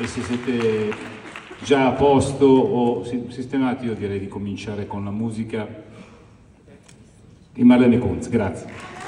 e se siete già a posto o sistemati io direi di cominciare con la musica di Marlene Kunz. Grazie.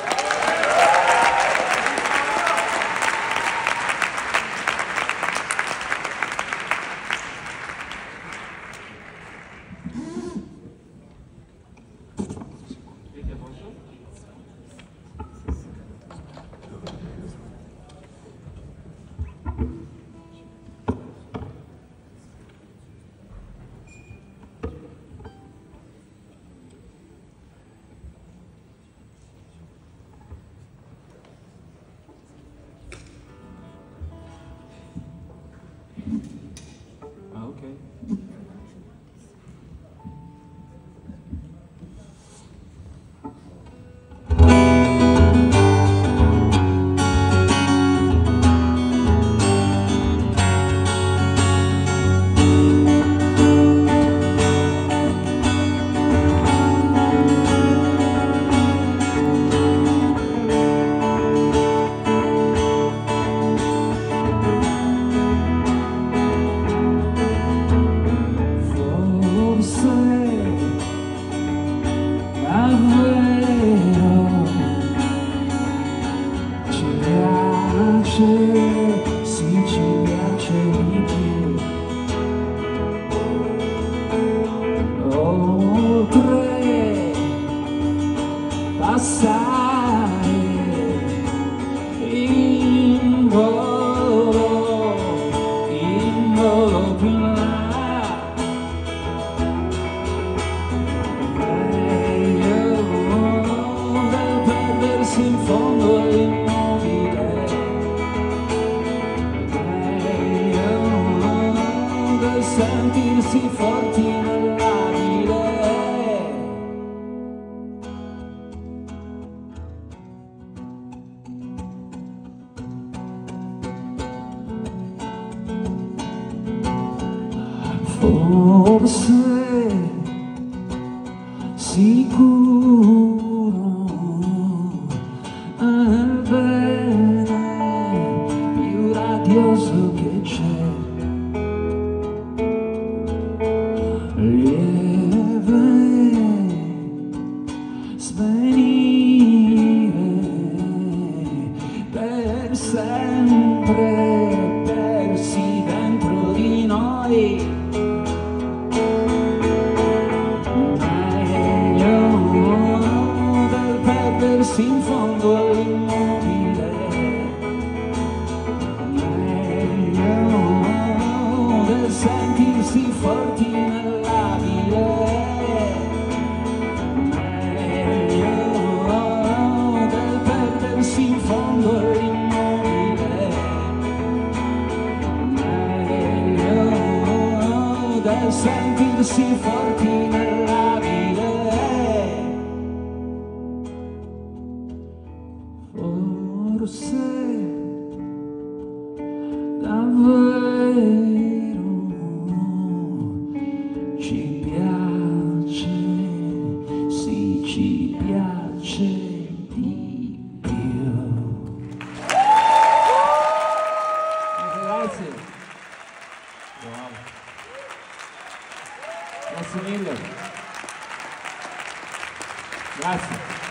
forse sicuro è il bene più radioso che c'è. Lieve svenire per sempre. senti così forti nella vita forse davvero ci piace sì ci piace di più. Grazie. Wow Nosso líder. Graças.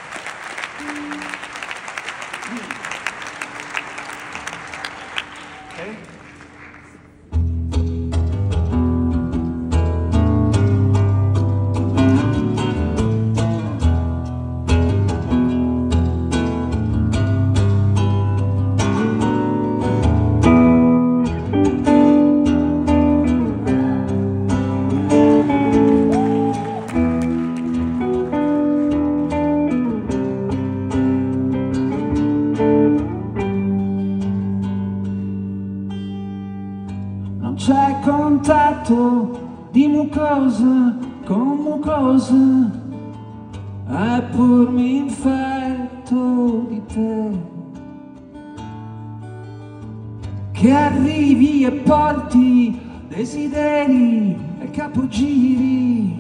fatto di mucosa con mucosa. A pormi infetto di te. Che arrivi e porti desideri e capogiri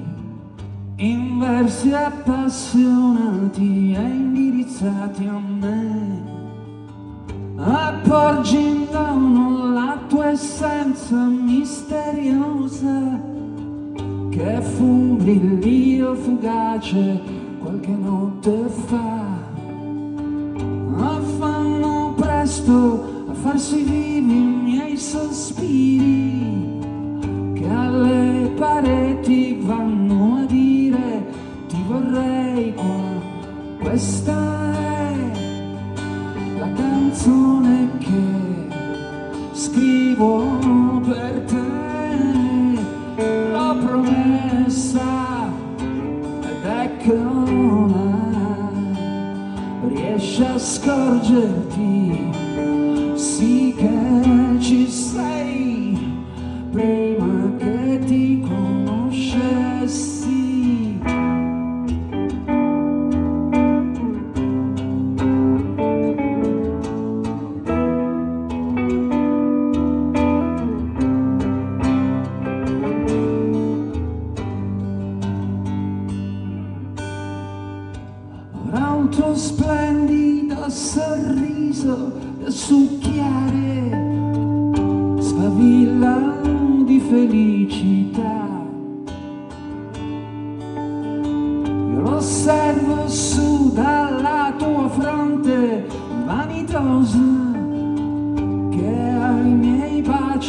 in versi appassionati e indirizzati a me. Apporgendo la essenza misteriosa che fu un brillio fugace qualche notte fa. Fanno presto a farsi vivi i miei sospiri che alle pareti vanno a dire ti vorrei qua. Questa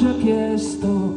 miei baci ha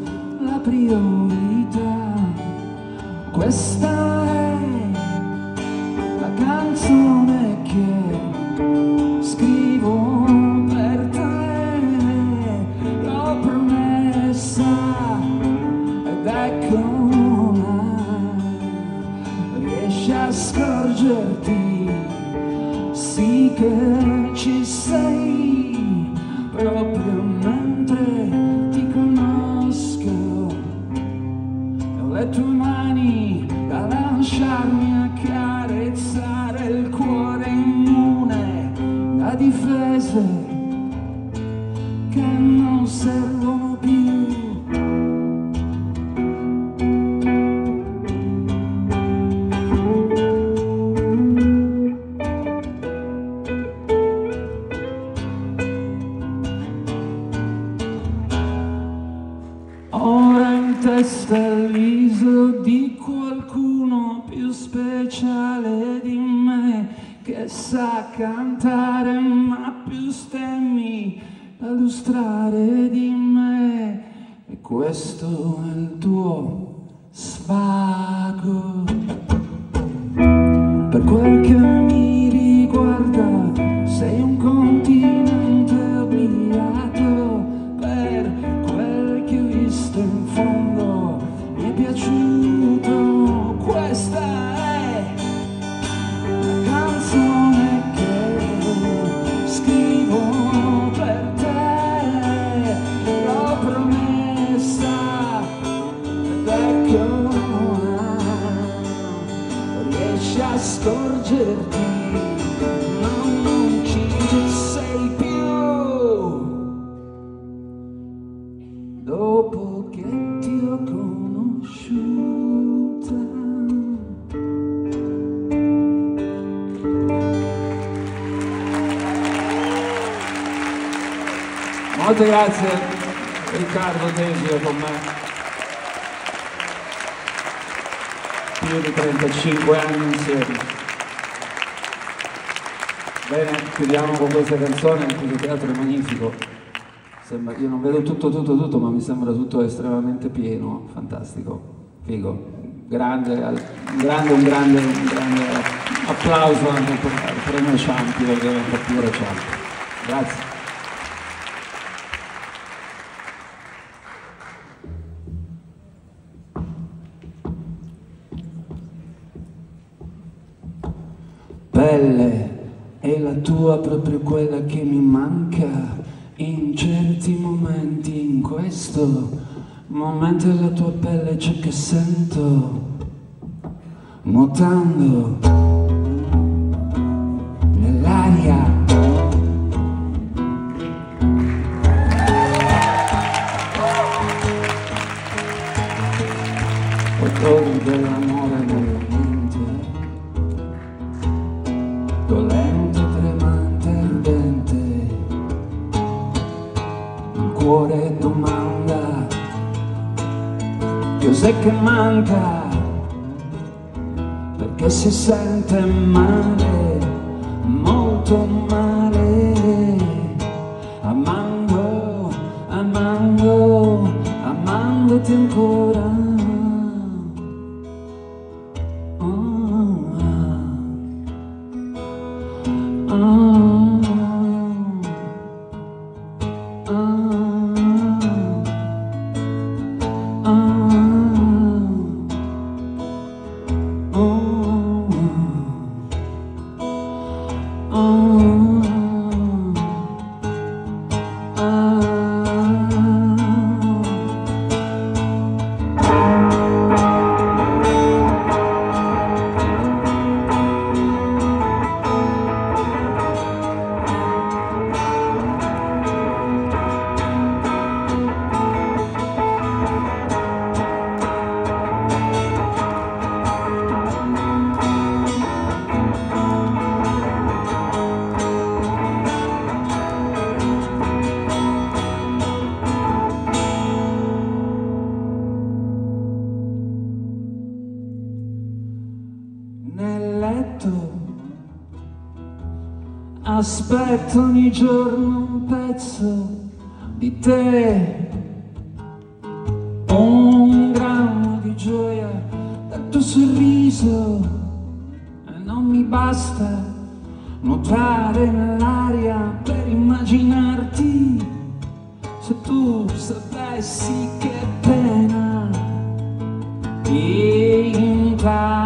Testa il viso di qualcuno più speciale di me che sa cantare ma più stemmi da lustrare di me. E questo è il tuo svago mi Molte grazie Riccardo Desio con me. Più di 35 anni insieme. Bene, chiudiamo con questa canzone, questo teatro è magnifico. Sembra- io non vedo tutto, tutto, tutto, ma mi sembra tutto estremamente pieno, fantastico, figo. Grande, un grande, un grande, un grande applauso anche per il premio Ciampi, perché è un po' più Ciampi. Grazie. La tua proprio quella che mi manca in certi momenti, in questo momento la tua pelle ciò che sento nuotando nell'aria. Cos'è che manca, perché si sente male, molto male, amando, amando, amandoti ancora. Aspetto ogni giorno un pezzo di te, un grammo di gioia dal tuo sorriso e non mi basta nuotare nell'aria per immaginarti. Se tu sapessi che pena intanto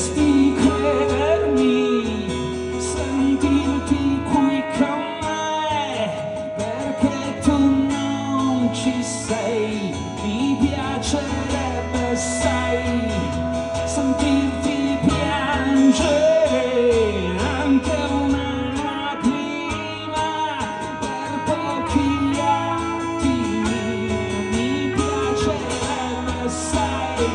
dovresti sentirti qui con me, perché tu non ci sei, mi piacerebbe sai, sentirti piangere anche una lacrima per pochi attimi, mi piacerebbe sai,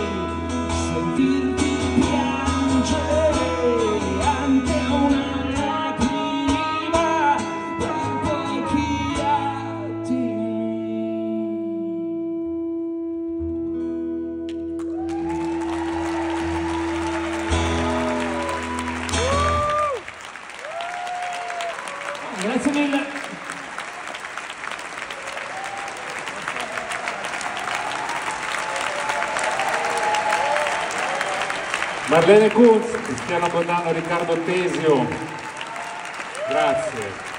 Marlene Kunz, Cristiano Bonnano, Riccardo Tesio, grazie.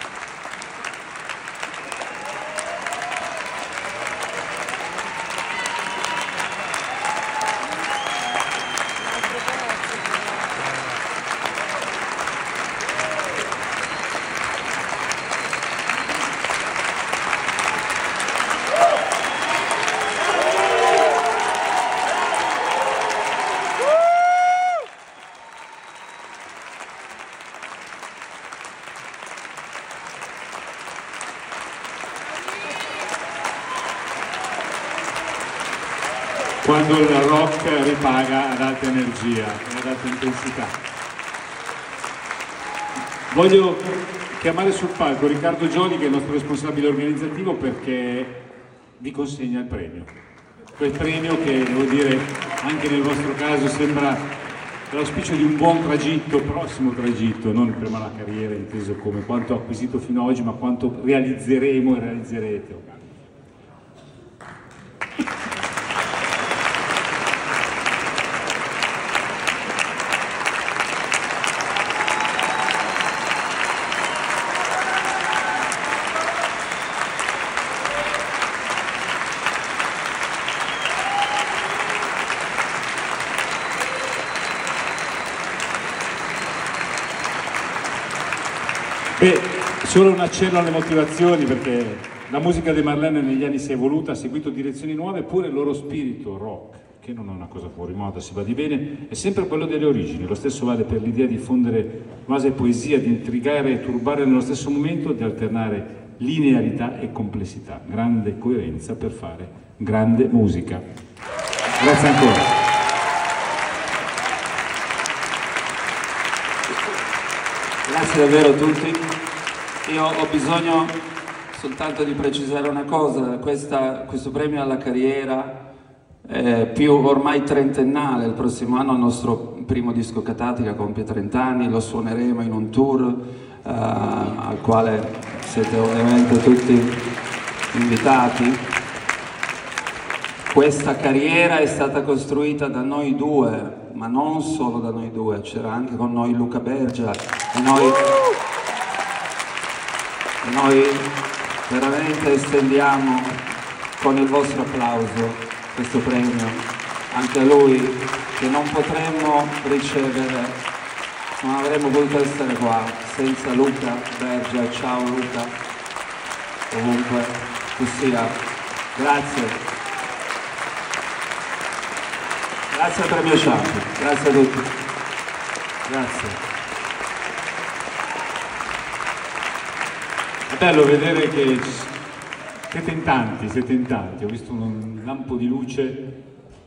Quando il rock ripaga ad alta energia ad alta intensità. Voglio chiamare sul palco Riccardo Gioli che è il nostro responsabile organizzativo perché vi consegna il premio. Quel premio che devo dire anche nel vostro caso sembra l'auspicio di un buon tragitto, prossimo tragitto, non per la carriera inteso come quanto acquisito fino ad oggi ma quanto realizzeremo e realizzerete. Solo un accenno alle motivazioni perché la musica di Marlene negli anni si è evoluta, ha seguito direzioni nuove, eppure il loro spirito rock, che non è una cosa fuori moda, si va di bene, è sempre quello delle origini. Lo stesso vale per l'idea di fondere quasi poesia, di intrigare e turbare nello stesso momento, di alternare linearità e complessità, grande coerenza per fare grande musica. Grazie ancora. Grazie davvero a tutti. Io ho bisogno soltanto di precisare una cosa, Questa, questo premio alla carriera è più ormai trentennale, il prossimo anno il nostro primo disco Catatica compie 30 anni, lo suoneremo in un tour uh, al quale siete ovviamente tutti invitati. Questa carriera è stata costruita da noi due, ma non solo da noi due, c'era anche con noi Luca Bergia e noi, noi veramente estendiamo con il vostro applauso questo premio anche a lui che non potremmo ricevere, non avremmo potuto essere qua senza Luca Bergia. Ciao Luca, ovunque tu sia. Grazie. Grazie al premio Ciampi, grazie a tutti. Grazie. Bello vedere che siete in tanti, siete in tanti. Ho visto un lampo di luce